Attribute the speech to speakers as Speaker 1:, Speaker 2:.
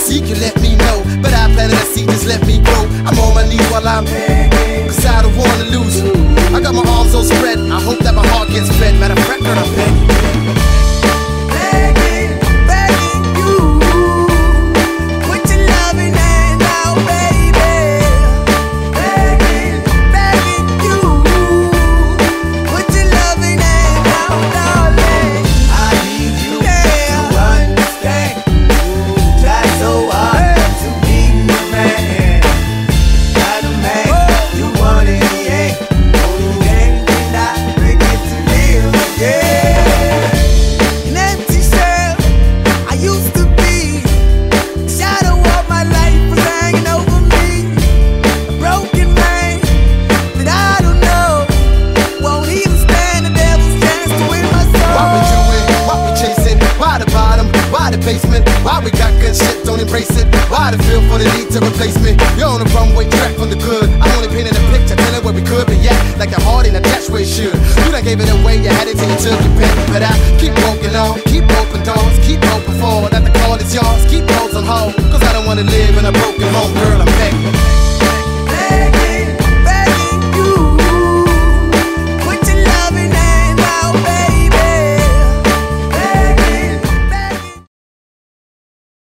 Speaker 1: Seek you, let me know. But I planted a seed, just let me grow. I'm on my knees while I'm begging, basement? Why we got good shit, don't embrace it? Why the feel for the need to replace me? You're on the runway track from the good. I'm only painting a picture, telling where we could be at. Like the heart in a dash where it should. You done gave it away, you had it till you took your pick. But I keep walking on, keep open doors, keep open for. That the call is yours, keep those on hold. Cause I don't wanna live in a broken home, girl.